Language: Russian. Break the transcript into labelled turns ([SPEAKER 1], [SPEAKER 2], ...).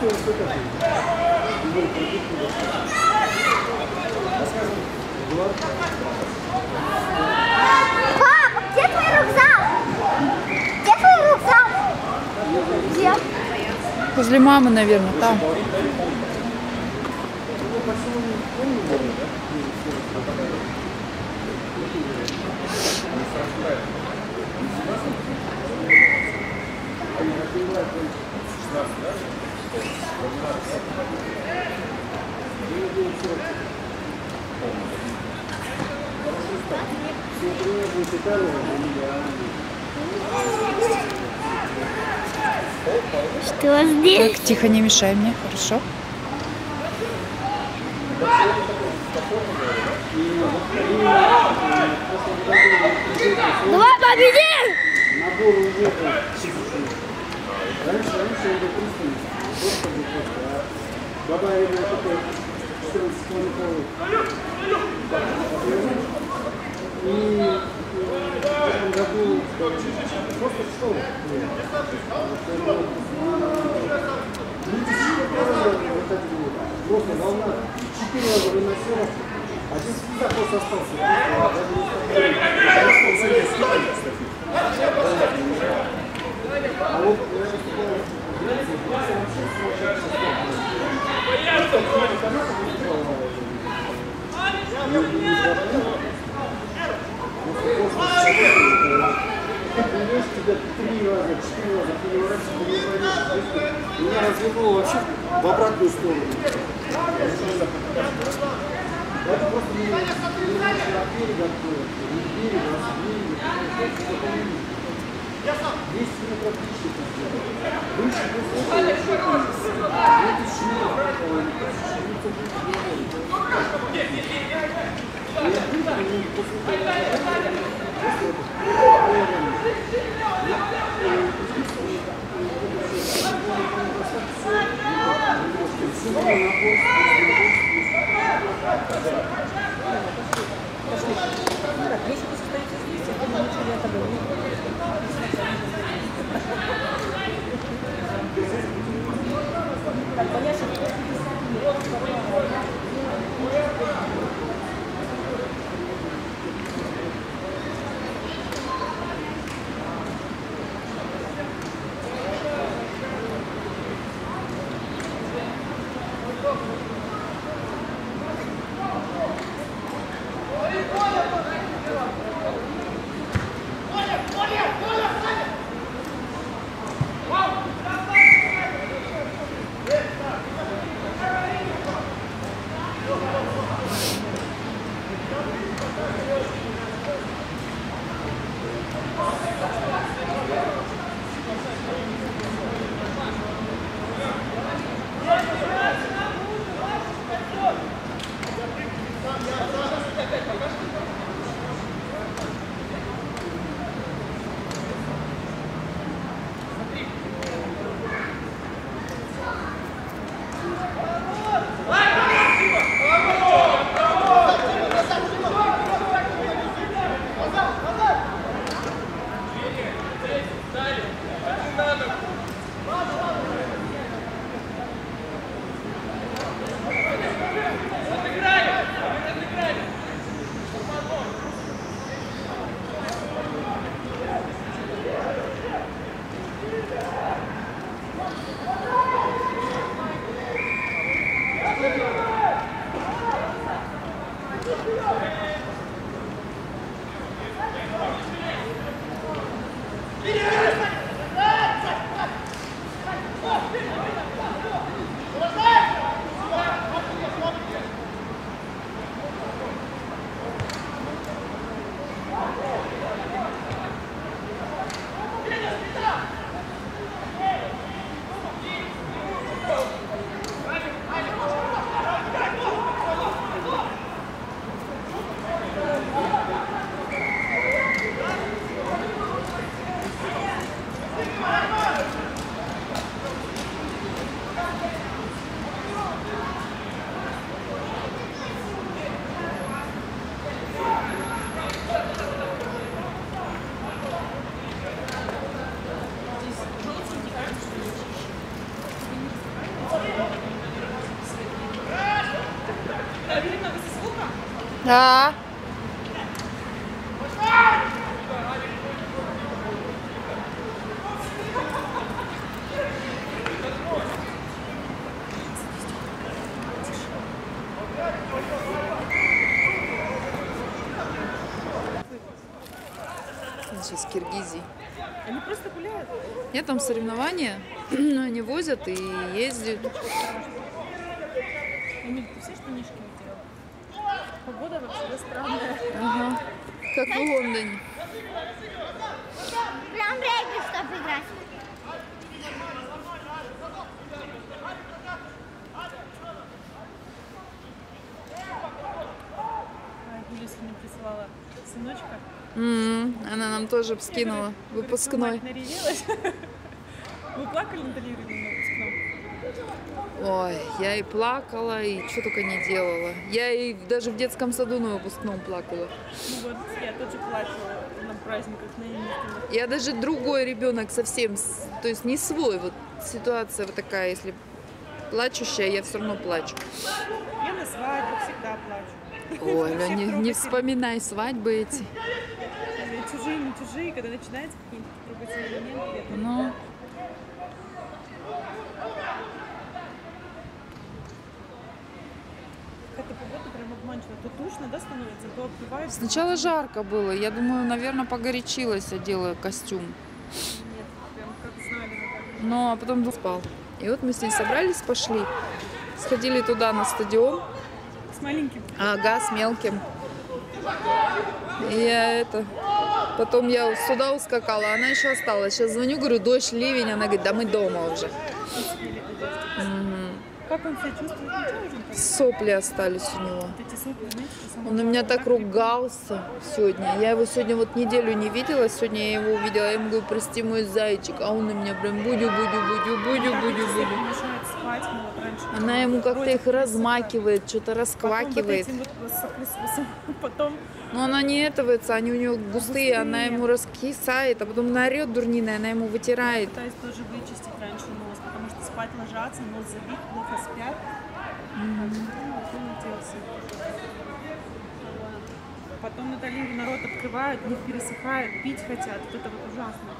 [SPEAKER 1] Папа, где твой рюкзак? Где твой рюкзак? Где?
[SPEAKER 2] Возле мамы, наверное, там.
[SPEAKER 1] Что здесь?
[SPEAKER 2] Так, тихо, не мешай мне, хорошо?
[SPEAKER 1] Давай победи!
[SPEAKER 3] набор уже Раньше, раньше это просто просто был просто, а добавили такой 14 километровый объем. И э, в этом году просто что? Просто волна 4 раза выносила, один заход остался. Даже не сказали. А вот не- не. Меня развернуло вообще в обратную сторону. Это просто не не берега. Не берега, с берега. Что-то увидишь. 200 метров лишних сделали. Выше просто вообще не 2000 метров. ой, 1900 метров.
[SPEAKER 2] Да. Сейчас в Киргизии.
[SPEAKER 4] Они просто гуляют.
[SPEAKER 2] Нет, там соревнования, но они возят и ездят.
[SPEAKER 4] Эмиль, ты все штанишки видела? Погода вообще странная.
[SPEAKER 2] Ага. Как в Лондоне.
[SPEAKER 1] Прям регби, чтобы играть.
[SPEAKER 4] А, Юля сегодня присылала сыночка.
[SPEAKER 2] М, Она нам тоже скинула выпускной.
[SPEAKER 4] Вы плакали на Талире на выпускном?
[SPEAKER 2] Ой, я и плакала, и что только не делала. Я и даже в детском саду на выпускном плакала.
[SPEAKER 4] Ну вот, я тоже плакала на праздниках, на именинах.
[SPEAKER 2] Я даже другой ребенок совсем, то есть не свой. Вот ситуация вот такая, если плачущая, я все равно плачу.
[SPEAKER 4] Я на свадьбах всегда плачу.
[SPEAKER 2] Ой, Ля, не, не вспоминай свадьбы эти.
[SPEAKER 4] Чужие, не чужие, когда начинаются какие-то трогательные моменты,
[SPEAKER 2] Ну,
[SPEAKER 4] Какая-то погода прям обманчивая. То душно, да, становится, то обдувает.
[SPEAKER 2] сначала жарко было. Я думаю, наверное, погорячилась, одела костюм.
[SPEAKER 4] Нет, прям как знали.
[SPEAKER 2] Ну, а потом спал. И вот мы с ней собрались, пошли. Сходили туда на стадион.
[SPEAKER 4] С маленьким.
[SPEAKER 2] Ага, с мелким. И я это... Потом я сюда ускакала, а она еще осталась. Сейчас звоню, говорю, дождь, ливень. Она говорит, да мы дома уже.
[SPEAKER 4] Дождя. Как он себя чувствует?
[SPEAKER 2] Сопли остались у него. Он на меня так ругался сегодня. Я его сегодня вот неделю не видела. Сегодня я его увидела. Я ему говорю, прости, мой зайчик. А он на меня прям будю, будю, будю, будю,
[SPEAKER 4] Так
[SPEAKER 2] будю,
[SPEAKER 4] эти сопли
[SPEAKER 2] будю.
[SPEAKER 4] мешают спать, ну.
[SPEAKER 2] Она ему как-то их размакивает, что-то расквакивает.
[SPEAKER 4] Потом
[SPEAKER 2] Но она не этовается, они у нее густые, она ему раскисает, а потом она орет дурниная, она ему вытирает.
[SPEAKER 4] пытаюсь тоже вычистить раньше нос, потому что спать ложатся, нос забит, плохо спят. Он оделся. Потом народ открывают, них пересыхают, пить хотят. Вот это вот ужасно.